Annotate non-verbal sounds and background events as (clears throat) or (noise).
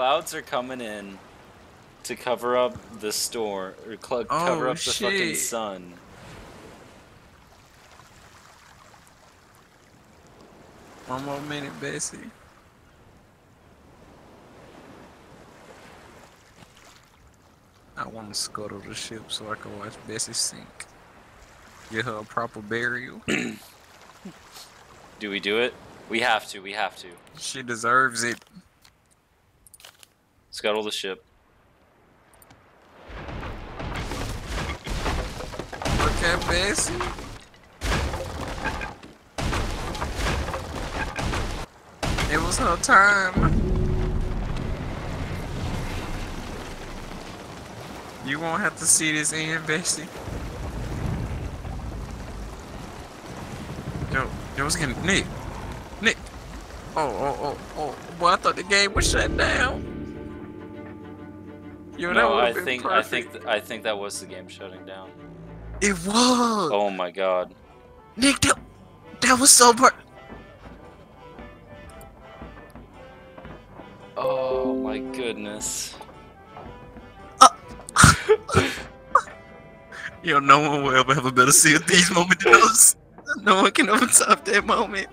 clouds are coming in to cover up the storm or cover Oh, up the fucking sun. One more minute, Bessie. I want to scuttle the ship so I can watch Bessie sink. Get her a proper burial. (clears throat) Do we do it? We have to. We have to. she deserves it. Scuttle the ship. Look at Bessie. It was no time. You won't have to see this end, Bessie. Yo, yo, what's getting Nick? Nick. Oh, oh, oh, oh. Boy, I thought the game was shut down. Yo, no, I think I think th- I think that was the game shutting down. it was. Oh my god. Nick, that, that was so per- Oh my goodness. Uh. (laughs) Yo, no one will ever have a better Sea of Thieves moments. (laughs) No one can ever top that moment.